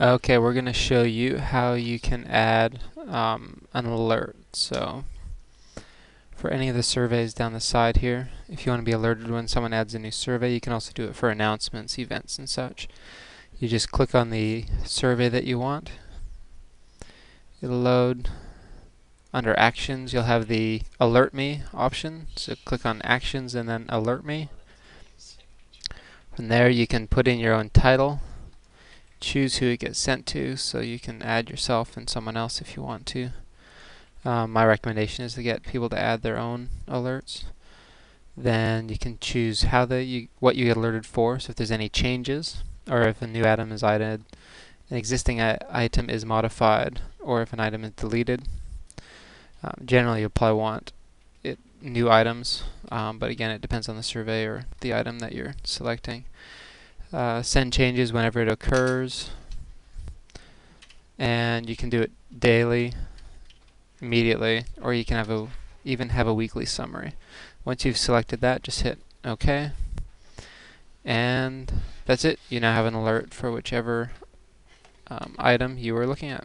Okay, we're going to show you how you can add um, an alert. So for any of the surveys down the side here, if you want to be alerted when someone adds a new survey, you can also do it for announcements, events, and such. You just click on the survey that you want. It'll load. Under Actions, you'll have the Alert Me option. So click on Actions and then Alert Me. From there, you can put in your own title choose who it gets sent to so you can add yourself and someone else if you want to. Um, my recommendation is to get people to add their own alerts. Then you can choose how the you, what you get alerted for. So if there's any changes, or if a new item is added, an existing item is modified, or if an item is deleted. Um, generally, you'll probably want it new items, um, but again, it depends on the survey or the item that you're selecting uh, send changes whenever it occurs. And you can do it daily immediately or you can have a even have a weekly summary. Once you've selected that just hit OK. And that's it. You now have an alert for whichever um, item you were looking at